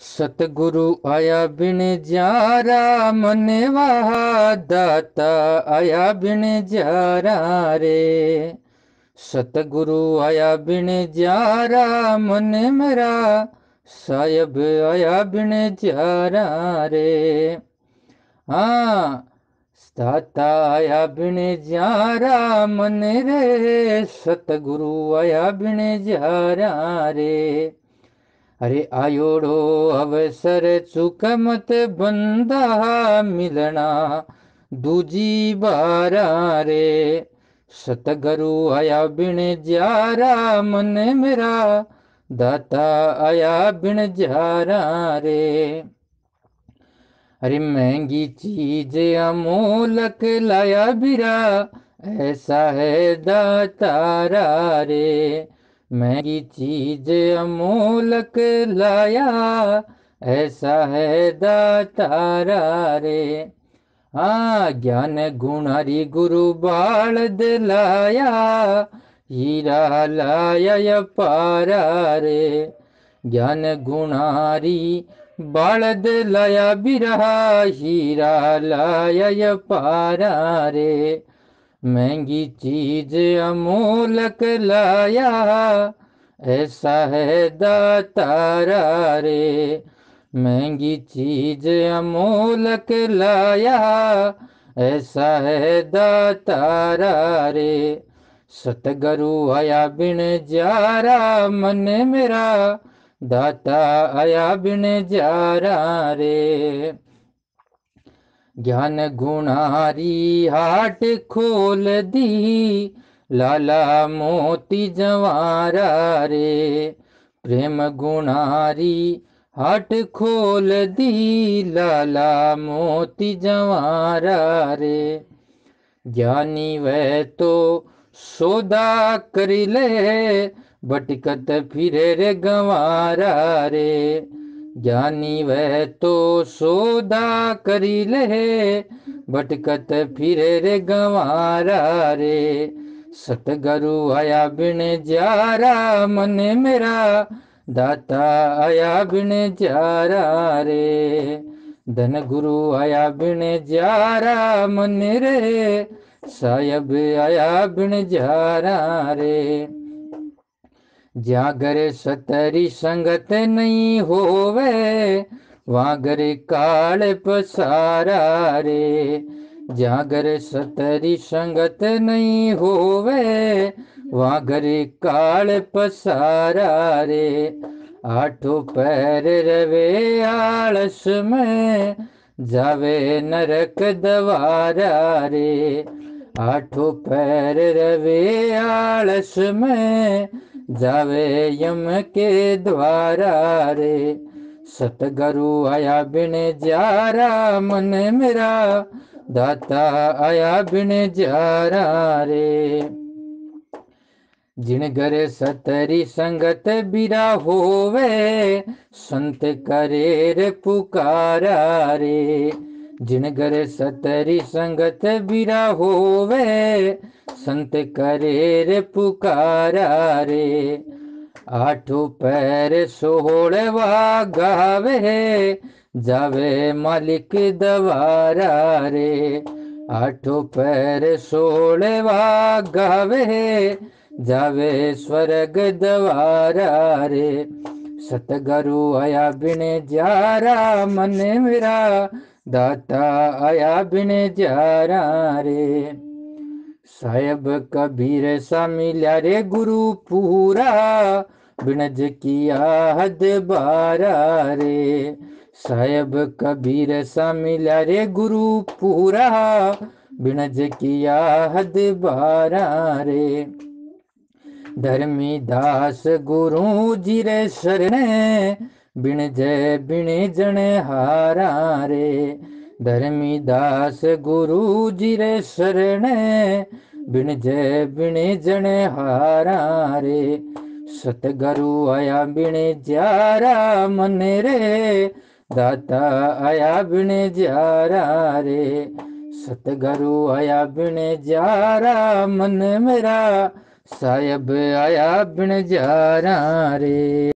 सतगुरु आया बिन जारा, मन वाहा दाता आया बिन जारा रे। सतगुरु आया बिन जारा, मन मेरा साहब आया बिन जारा रे। हाँ दाता आया बिन जारा, मन रे, सतगुरु आया बिन जारा रे। अरे आयोड़ो अवसर चुक मत बंदा मिलना, दूजी बारा रे। सतगुरु आया बिन जारा मन मेरा दाता आया बिन जारा रे। अरे महँगी चीज़ अमोलक लाया बिरा, ऐसा है दातारा रे। महँगी चीज़ अमोलक लाया, ऐसा है दातारा रे। हाँ ज्ञान गुणारी गुरु बाल दिलाया, हीरा लाया पारा रे। ज्ञान गुणारी बालद लाया बिरहा हीरा लाया पारा रे। महँगी चीज़ अमोलक लाया, ऐसा है दातारा रे। महँगी चीज़ अमोलक लाया, ऐसा है दातारा रे। सतगुरु आया बिन जारा, मन मेरा, दाता आया बिन जारा रे। ज्ञान गुणारी हाट खोल दी. लाला मोती जवारा रे. प्रेम गुणारी हाट खोल दी. लाला मोती जवारा रे. ज्ञानी वह तो सौदा कर ले. बटकत फिरे रे गंवारा रे. ज्ञानी वह तो सौदा करी लहे भटकत फिरे रे गंवारा रे। सतगुरु आया बिन जारा, मन मेरा दाता आया बिन जारा रे। धन गुरु आया बिन जारा, मन रे। साहब आया बिन जारा रे। जागर सतरी संगत नहीं होवे, वागर काल पसारा रे। जागर सतरी संगत नहीं होवे, वागर काल पसारा रे। आठों पैर रवे आलस में, जावे नरक दवारा रे। आठों पैर रवे आलस में जावे यम के द्वारा रे। सतगुरु आया बिन जारा, मन मेरा दाता आया बिन जारा रे। जिन घर सतरी संगत बिरा होवे, संत करे रे पुकारा रे। जिन घर सतरी संगत बिरा होवे, संत करे रे पुकारा रे। आठों पैर सोहड़वा गावे जावे मालिक दवारा रे। आठों पैर सोहड़वा गावे जावे स्वर्ग दवारा रे। सतगुरु आया बिन जारा, मन मेरा दाता आया बिन जारा रे। साहेब कबीर सा मिल्या रे गुरु पूरा। बिनज किया हद बारा रे। साहेब कबीर सा मिल्या रे गुरु पूरा। बिनज किया हद बारा रे। धर्मी दास गुरु जी रे शरणे। बिन जय बिन जन हारा रे। धर्मी दास गुरु जी रे शरणे, बिन जय बिन जन हारा रे। सतगुरु आया बिन जारा मन रे। दाता आया बिन जारा रे। सतगुरु आया बिन जारा मन मेरा। साहब आया बिन जारा रे।